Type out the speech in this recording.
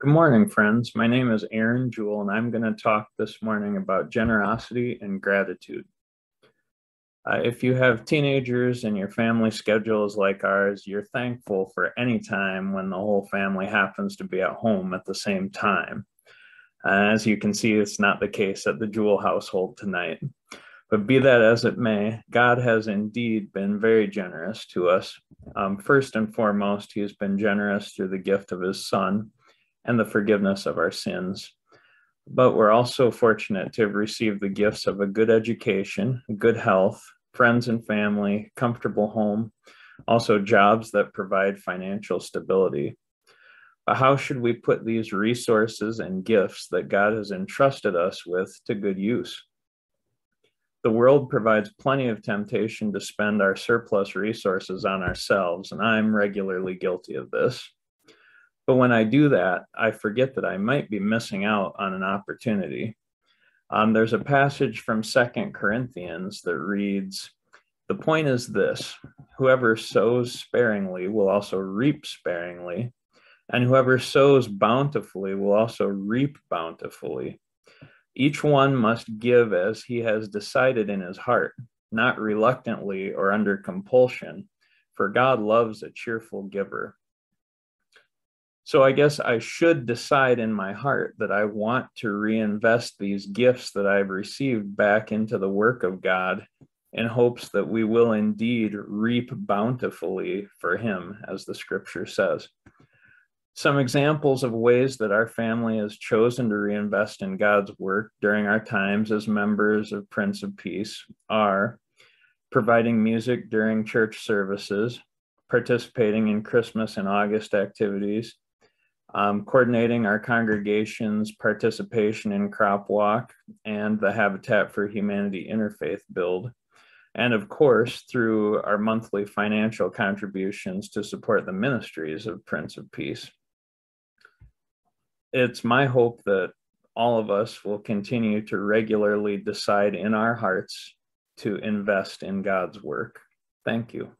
Good morning, friends. My name is Aaron Juhl, and I'm going to talk this morning about generosity and gratitude. Uh, if you have teenagers and your family schedule is like ours, you're thankful for any time when the whole family happens to be at home at the same time. Uh, as you can see, it's not the case at the Juhl household tonight. But be that as it may, God has indeed been very generous to us. Um, first and foremost, He has been generous through the gift of His Son and the forgiveness of our sins. But we're also fortunate to have received the gifts of a good education, good health, friends and family, comfortable home, also jobs that provide financial stability. But how should we put these resources and gifts that God has entrusted us with to good use? The world provides plenty of temptation to spend our surplus resources on ourselves, and I'm regularly guilty of this. But when I do that, I forget that I might be missing out on an opportunity. Um, there's a passage from Second Corinthians that reads, The point is this whoever sows sparingly will also reap sparingly, and whoever sows bountifully will also reap bountifully. Each one must give as he has decided in his heart, not reluctantly or under compulsion, for God loves a cheerful giver. So I guess I should decide in my heart that I want to reinvest these gifts that I've received back into the work of God in hopes that we will indeed reap bountifully for Him, as the scripture says. Some examples of ways that our family has chosen to reinvest in God's work during our times as members of Prince of Peace are providing music during church services, participating in Christmas and August activities, um, coordinating our congregation's participation in Crop Walk and the Habitat for Humanity Interfaith Build, and of course, through our monthly financial contributions to support the ministries of Prince of Peace. It's my hope that all of us will continue to regularly decide in our hearts to invest in God's work. Thank you.